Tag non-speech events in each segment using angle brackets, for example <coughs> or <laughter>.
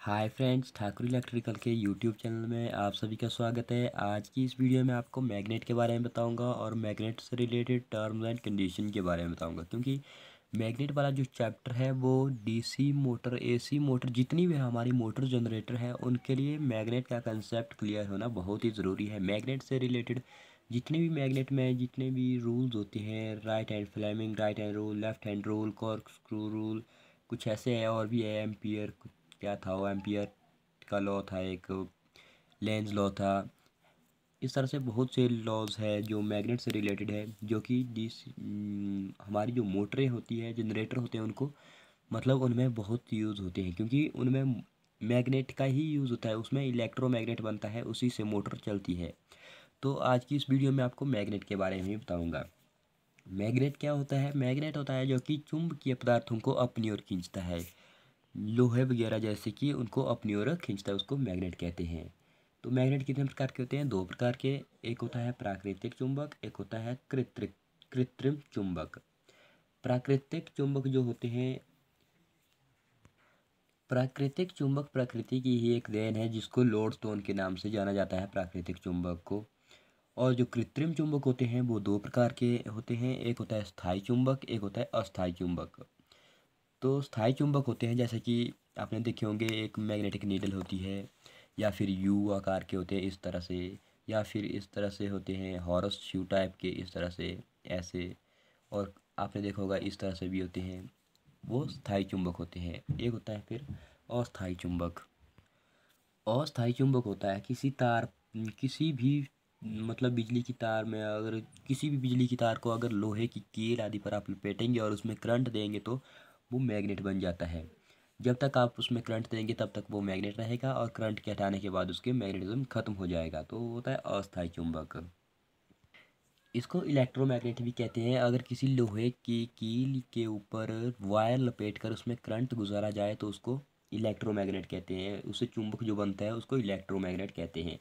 हाय friends, Thakur electrical के YouTube channel में आप सभी का स्वागत है। आज की इस वीडियो में आपको मैग्नेट के बारे में बताऊँगा और मैग्नेट से रिलेटेड टर्म्स एंड कंडीशन के बारे में बताऊँगा, क्योंकि मैग्नेट वाला जो चैप्टर है वो डीसी मोटर एसी मोटर, जितनी भी हमारी मोटर जनरेटर है, उनके लिए मैग्नेट का कंसेप्ट क्लियर होना बहुत ही ज़रूरी है। मैगनेट से रिलेटेड जितने भी मैगनेट में जितने भी रूल्स होते हैं right hand Fleming right hand rule left hand rule cork screw rule कुछ ऐसे है और भी है एम्पियर क्या था? वो एम्पियर का लॉ था, एक लेंस लॉ था। इस तरह से बहुत से लॉज है जो मैग्नेट से रिलेटेड है, जो कि जिस हमारी जो मोटरें होती है जनरेटर होते हैं उनको मतलब उनमें बहुत यूज़ होते हैं। क्योंकि उनमें मैग्नेट का ही यूज़ होता है, उसमें इलेक्ट्रोमैग्नेट बनता है, उसी से मोटर चलती है। तो आज की इस वीडियो में आपको मैग्नेट के बारे में बताऊँगा। मैग्नेट क्या होता है? मैग्नेट होता है जो कि चुंबकीय पदार्थों को अपनी ओर खींचता है। लोहे वगैरह जैसे कि उनको अपनी ओर खींचता है, उसको मैग्नेट कहते हैं। तो मैग्नेट कितने प्रकार के होते हैं? दो प्रकार के, एक होता है प्राकृतिक चुंबक, एक होता है कृत्रिम कृत्रिम चुंबक। प्राकृतिक चुंबक जो होते हैं, प्राकृतिक चुंबक प्रकृति की ही एक देन है, जिसको लोड स्टोन के नाम से जाना जाता है प्राकृतिक चुंबक को। और जो कृत्रिम चुंबक होते हैं, वो दो प्रकार के होते हैं, एक होता है स्थायी चुंबक, एक होता है अस्थायी चुंबक। तो स्थायी चुंबक होते हैं, जैसे कि आपने देखे होंगे, एक मैग्नेटिक नीडल होती है, या फिर यू आकार के होते हैं इस तरह से, या फिर इस तरह से होते हैं हॉरस शू टाइप के इस तरह से, ऐसे, और आपने देखा होगा इस तरह से भी होते हैं। वो स्थायी चुंबक होते हैं। एक होता है फिर अस्थायी चुंबक। अस्थायी चुंबक होता है किसी तार, किसी भी मतलब बिजली की तार में अगर, किसी भी बिजली की तार को अगर लोहे की कील आदि पर आप लपेटेंगे और उसमें करंट देंगे तो वो मैग्नेट बन जाता है। जब तक आप उसमें करंट देंगे, तब तक वो मैग्नेट रहेगा और करंट के हटाने के बाद उसके मैग्नेटिज्म खत्म हो जाएगा। तो होता है अस्थायी चुंबक। इसको इलेक्ट्रोमैग्नेट भी कहते हैं। अगर किसी लोहे की कील के ऊपर वायर लपेट कर उसमें करंट गुजारा जाए तो उसको इलेक्ट्रोमैग्नेट कहते हैं। उससे चुंबक जो बनता है, उसको इलेक्ट्रोमैग्नेट कहते हैं।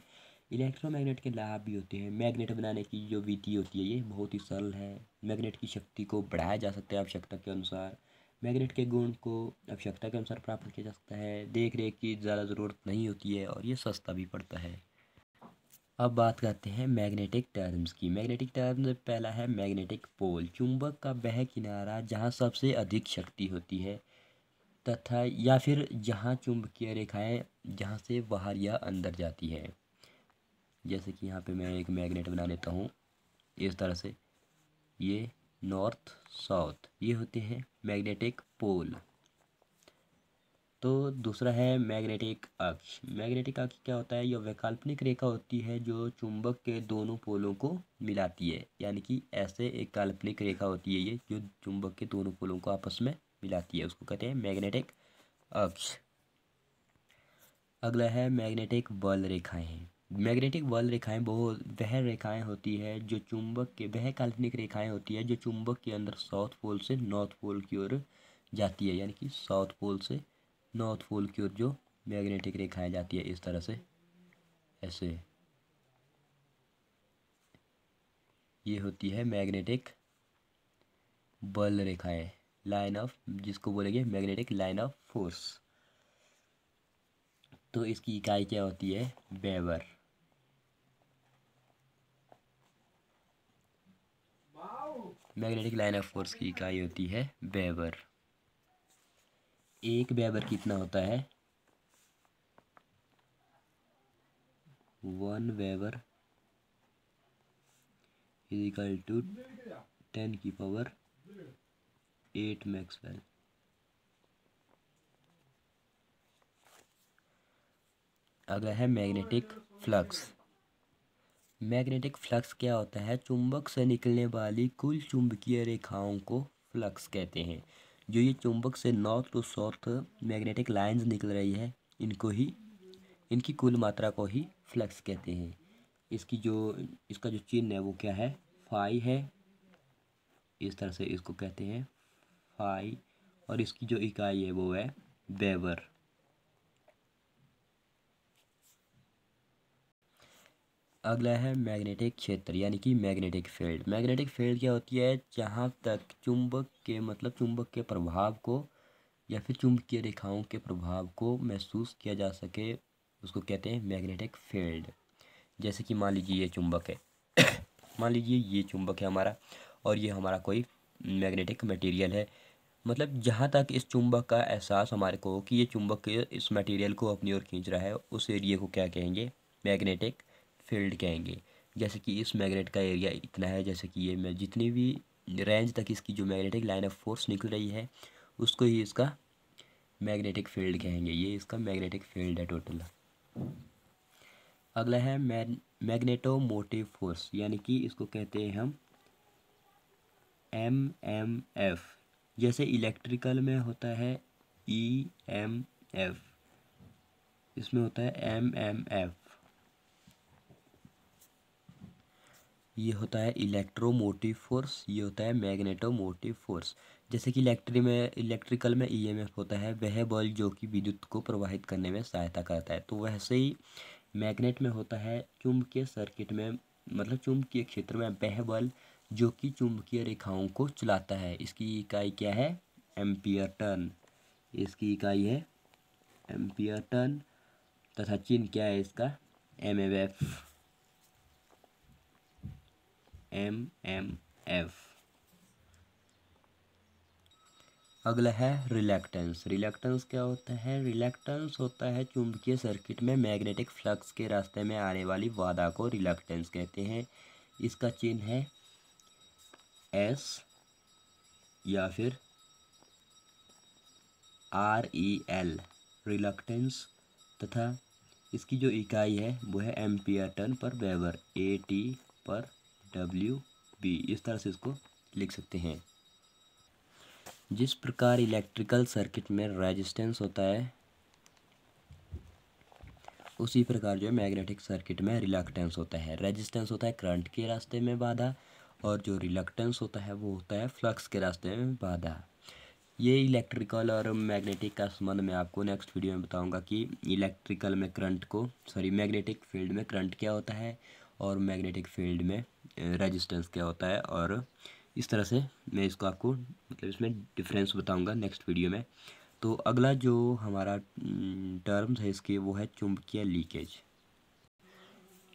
इलेक्ट्रोमैग्नेट के लाभ भी होते हैं। मैग्नेट बनाने की जो विधि होती है, ये बहुत ही सरल है। मैग्नेट की शक्ति को बढ़ाया जा सकता है आवश्यकता के अनुसार। मैग्नेट के गुण को आवश्यकता के अनुसार प्राप्त किया जा सकता है। देख रेख की ज़्यादा ज़रूरत नहीं होती है और ये सस्ता भी पड़ता है। अब बात करते हैं मैग्नेटिक टर्म्स की। मैग्नेटिक टर्म्स पहला है मैग्नेटिक पोल। चुंबक का वह किनारा जहाँ सबसे अधिक शक्ति होती है तथा या फिर जहाँ चुंबकीय रेखाएँ जहाँ से बाहर या अंदर जाती है। जैसे कि यहाँ पे मैं एक मैग्नेट बना लेता हूँ। इस तरह से ये नॉर्थ साउथ, ये होते हैं मैग्नेटिक पोल। तो दूसरा है मैग्नेटिक अक्ष। मैग्नेटिक अक्ष क्या होता है? यह वैकल्पिक रेखा होती है जो चुंबक के दोनों पोलों को मिलाती है। यानी कि ऐसे एक काल्पनिक रेखा होती है ये, जो चुंबक के दोनों पोलों को आपस में मिलाती है। उसको कहते हैं मैग्नेटिक अक्ष। अगला है मैग्नेटिक बल रेखाएँ। मैग्नेटिक बल रेखाएँ वो वह रेखाएँ होती है जो चुंबक के, वह काल्पनिक रेखाएँ होती है जो चुंबक के अंदर साउथ पोल से नॉर्थ पोल की ओर जाती है, यानी कि साउथ पोल से नॉर्थ पोल की ओर जो मैग्नेटिक रेखाएँ जाती है, इस तरह से। ऐसे। ये होती है मैग्नेटिक बल रेखाएँ, लाइन ऑफ़, जिसको बोलेंगे मैग्नेटिक लाइन ऑफ़ फोर्स। तो इसकी इकाई क्या होती है? Weber. Magnetic line of force की इकाई होती है वेबर एक वेबर कितना होता है? One weber is equal to ten की पावर एट मैक्सवेल अगला है मैग्नेटिक फ्लक्स मैग्नेटिक फ्लक्स क्या होता है? चुंबक से निकलने वाली कुल चुंबकीय रेखाओं को फ्लक्स कहते हैं। जो ये चुंबक से north to south magnetic lines निकल रही है, इनको ही, इनकी कुल मात्रा को ही फ्लक्स कहते हैं। इसकी जो, इसका जो चिन्ह है वो क्या है? फाई है। इस तरह से इसको कहते हैं फाई और इसकी जो इकाई है वो है वेबर अगला है मैग्नेटिक क्षेत्र, यानी कि मैग्नेटिक फ़ील्ड। मैग्नेटिक फ़ील्ड क्या होती है? जहाँ तक चुंबक के मतलब चुंबक के प्रभाव को या फिर चुंबकीय रेखाओं के प्रभाव को महसूस किया जा सके, उसको कहते हैं मैग्नेटिक फ़ील्ड। जैसे कि मान लीजिए ये चुंबक है। <coughs> मान लीजिए ये चुंबक है हमारा, और ये हमारा कोई मैग्नेटिक मटेरियल है। मतलब जहाँ तक इस चुंबक का एहसास हमारे को कि ये चुंबक इस मटेरियल को अपनी ओर खींच रहा है, उस एरिए को क्या कहेंगे? मैग्नेटिक फ़ील्ड कहेंगे जैसे कि इस मैग्नेट का एरिया इतना है, जैसे कि ये मैं जितनी भी रेंज तक इसकी जो मैग्नेटिक लाइन ऑफ़ फोर्स निकल रही है, उसको ही इसका मैग्नेटिक फ़ील्ड कहेंगे। ये इसका मैग्नेटिक फ़ील्ड है टोटल अगला है मैग्नेटोमोटिव फोर्स यानी कि इसको कहते हैं हम एम एम एफ़ जैसे इलेक्ट्रिकल में होता है ई एम एफ़ इसमें होता है एम एम एफ़ ये होता है इलेक्ट्रोमोटिव फोर्स ये होता है मैग्नेटोमोटिव फोर्स जैसे कि इलेक्ट्री में इलेक्ट्रिकल में ईएमएफ होता है, वह बल जो कि विद्युत को प्रवाहित करने में सहायता करता है। तो वैसे ही मैग्नेट में होता है, चुंबकीय सर्किट में मतलब चुंबकीय क्षेत्र में वह बल जो कि चुंबकीय रेखाओं को चलाता है। इसकी इकाई क्या है? एम्पियर टन इसकी इकाई है एम्पियर टन तथा चिन्ह क्या है इसका? एम एम एम एफ़ अगला है रिलेक्टेंस रिलेक्टेंस क्या होता है? रिलेक्टेंस होता है चुंबकीय सर्किट में मैग्नेटिक फ्लक्स के रास्ते में आने वाली बाधा को रिलेक्टेंस कहते हैं। इसका चिन्ह है एस या फिर आर ई एल रिलक्टेंस तथा इसकी जो इकाई है वो है एम्पियर टन पर वेबर। ए टी पर डब्ल्यू बी इस तरह से इसको लिख सकते हैं। जिस प्रकार इलेक्ट्रिकल सर्किट में रेजिस्टेंस होता है, उसी प्रकार जो है मैग्नेटिक सर्किट में रिलक्टेंस होता है। रेजिस्टेंस होता है करंट के रास्ते में बाधा और जो रिलक्टेंस होता है, वो होता है फ्लक्स के रास्ते में बाधा। ये इलेक्ट्रिकल और मैग्नेटिक का संबंध मैं आपको नेक्स्ट वीडियो में बताऊँगा कि इलेक्ट्रिकल में करंट को सॉरी मैग्नेटिक फ़ील्ड में करंट क्या होता है और मैग्नेटिक फ़ील्ड में रेजिस्टेंस क्या होता है और इस तरह से मैं इसको आपको मतलब इसमें डिफरेंस बताऊँगा नेक्स्ट वीडियो में। तो अगला जो हमारा टर्म्स है इसके, वो है चुंबकीय लीकेज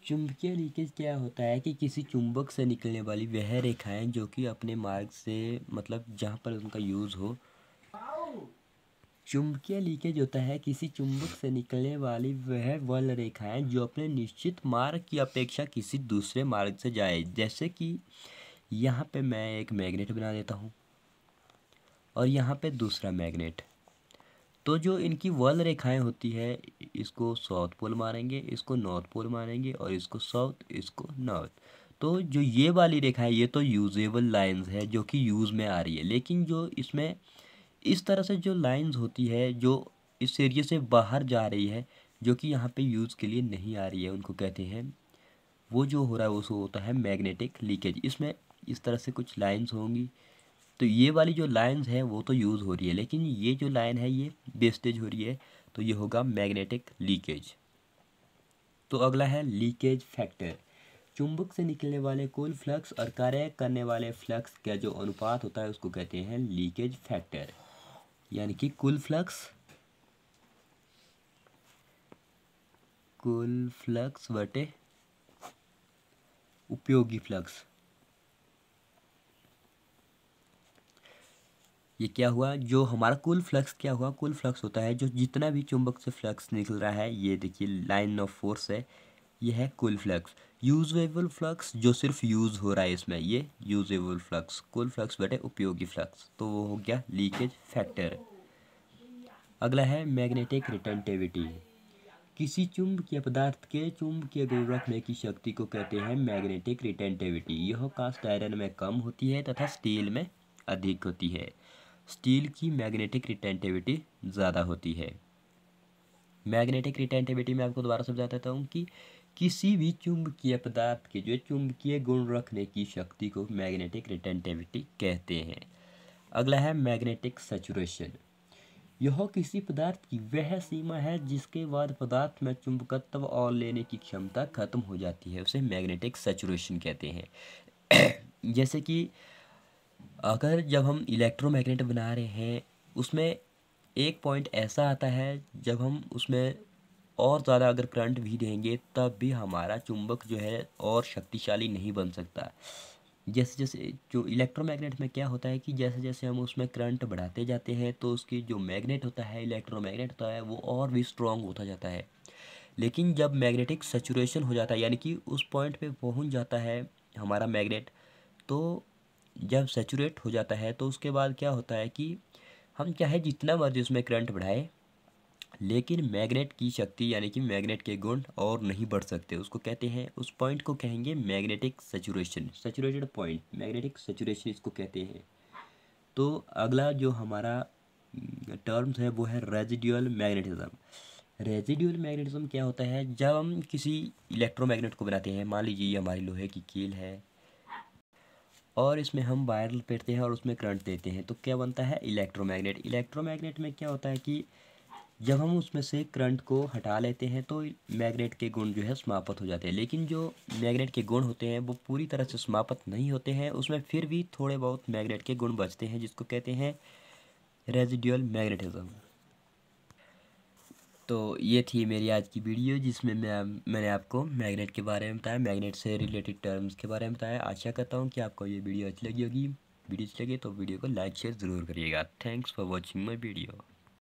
चुंबकीय लीकेज क्या होता है कि किसी चुंबक से निकलने वाली वह रेखाएँ जो कि अपने मार्ग से मतलब जहाँ पर उनका यूज़ हो चुंबकीय लीकेज होता है, किसी चुंबक से निकलने वाली वह वल रेखाएँ जो अपने निश्चित मार्ग की अपेक्षा किसी दूसरे मार्ग से जाए। जैसे कि यहाँ पे मैं एक मैग्नेट बना देता हूँ और यहाँ पे दूसरा मैग्नेट। तो जो इनकी वल रेखाएँ होती है, इसको साउथ पोल मारेंगे, इसको नॉर्थ पोल मारेंगे और इसको साउथ, इसको नॉर्थ। तो जो ये वाली रेखा है, ये तो यूजेबल लाइंस है जो कि यूज़ में आ रही है, लेकिन जो इसमें इस तरह से जो लाइंस होती है, जो इस एरिए से बाहर जा रही है, जो कि यहाँ पे यूज़ के लिए नहीं आ रही है, उनको कहते हैं, वो जो हो रहा है, वो होता है मैग्नेटिक लीकेज इसमें इस तरह से कुछ लाइंस होंगी। तो ये वाली जो लाइन्स है, वो तो यूज़ हो रही है, लेकिन ये जो लाइन है, ये वेस्टेज हो रही है तो ये होगा मैग्नेटिक लीकेज तो अगला है लीकेज फैक्टर चुंबक से निकलने वाले कुल फ्लक्स और कार्य करने वाले फ्लक्स का जो अनुपात होता है, उसको कहते हैं लीकेज फैक्टर यानी कि कुल फ्लक्स कुल फ्लक्स बटे उपयोगी फ्लक्स। ये क्या हुआ? जो हमारा कुल फ्लक्स क्या हुआ? कुल फ्लक्स होता है जो जितना भी चुंबक से फ्लक्स निकल रहा है, ये देखिए लाइन ऑफ़ फोर्स है ये है कुल फ्लक्स। यूजेबल फ्लक्स जो सिर्फ़ यूज़ हो रहा है इसमें, ये यूजेबल फ्लक्स कुल फ्लक्स बटे उपयोगी फ्लक्स तो वो हो गया लीकेज फैक्टर अगला है मैग्नेटिक रिटेंटिविटी किसी चुंबकीय पदार्थ के चुंबकीय गुण रखने की शक्ति को कहते हैं मैग्नेटिक रिटेंटिविटी यह कास्ट आयरन में कम होती है तथा स्टील में अधिक होती है. स्टील की मैग्नेटिक रिटेंटिविटी ज़्यादा होती है. मैग्नेटिक रिटेंटिविटी में आपको दोबारा समझा देता हूँ कि किसी भी चुंबकीय पदार्थ के, जो चुंबकीय गुण रखने की शक्ति को मैग्नेटिक रिटेंटिविटी कहते हैं। अगला है मैग्नेटिक सेचुरेशन यह किसी पदार्थ की वह सीमा है जिसके बाद पदार्थ में चुंबकत्व और लेने की क्षमता खत्म हो जाती है, उसे मैग्नेटिक सेचुरेशन कहते हैं। <clears throat> जैसे कि अगर जब हम इलेक्ट्रोमैग्नेट बना रहे हैं, उसमें एक पॉइंट ऐसा आता है जब हम उसमें और ज़्यादा अगर करंट भी देंगे, तब भी हमारा चुंबक जो है और शक्तिशाली नहीं बन सकता। जैसे जैसे जो इलेक्ट्रोमैग्नेट में क्या होता है कि जैसे जैसे हम उसमें करंट बढ़ाते जाते हैं तो उसकी जो मैग्नेट होता है, इलेक्ट्रोमैग्नेट होता है, वो और भी स्ट्रॉन्ग होता जाता है। लेकिन जब मैग्नेटिक सेचुरेशन हो जाता है, यानी कि उस पॉइंट पे पहुँच जाता है हमारा मैग्नेट तो जब सेचुरेट हो जाता है तो उसके बाद क्या होता है कि हम चाहे जितना मर्ज़ी उसमें करंट बढ़ाए लेकिन मैग्नेट की शक्ति यानी कि मैग्नेट के गुण और नहीं बढ़ सकते। उसको कहते हैं, उस पॉइंट को कहेंगे magnetic saturation saturated point magnetic saturation इसको कहते हैं। तो अगला जो हमारा टर्म्स है, वो है रेजिडुअल मैग्नेटिज्म रेजिडुअल मैग्नेटिज्म क्या होता है? जब हम किसी इलेक्ट्रोमैग्नेट को बनाते हैं, मान लीजिए हमारी लोहे की कील है, और इसमें हम वायर लपेटते हैं और उसमें करंट देते हैं तो क्या बनता है? इलेक्ट्रोमैग्नेट इलेक्ट्रोमैग्नेट में क्या होता है कि जब हम उसमें से करंट को हटा लेते हैं तो मैग्नेट के गुण जो है समाप्त हो जाते हैं। लेकिन जो मैग्नेट के गुण होते हैं, वो पूरी तरह से समाप्त नहीं होते हैं। उसमें फिर भी थोड़े बहुत मैग्नेट के गुण बचते हैं, जिसको कहते हैं रेजिडुअल मैग्नेटिज्म। तो ये थी मेरी आज की वीडियो, जिसमें मैं, मैंने आपको मैग्नेट के बारे में बताया, मैग्नेट से रिलेटेड टर्म्स के बारे में बताया। आशा करता हूँ कि आपको ये वीडियो अच्छी लगी होगी। वीडियो अच्छी लगी तो वीडियो को लाइक, शेयर ज़रूर करिएगा। Thanks for watching my video.